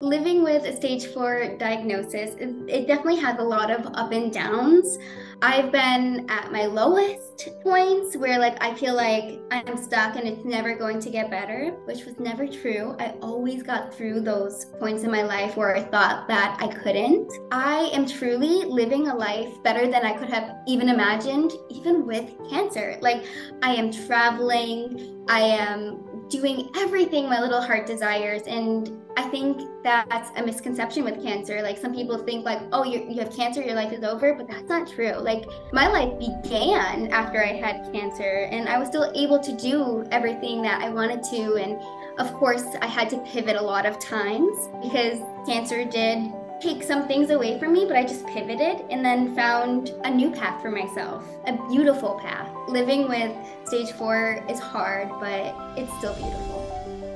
Living with a stage four diagnosis, it definitely has a lot of up and downs. I've been at my lowest points where like I feel like I'm stuck and it's never going to get better, which was never true. I always got through those points in my life where I thought that I couldn't. I am truly living a life better than I could have even imagined, even with cancer. Like I am traveling, I am doing everything my little heart desires. And i think that's a misconception with cancer. Like some people think like oh you, you have cancer your life is over but that's not true. Like my life began after i had cancer and i was still able to do everything that i wanted to. And of course i had to pivot a lot of times because cancer did take some things away from me, but I just pivoted and then found a new path for myself, a beautiful path. Living with stage four is hard, but it's still beautiful.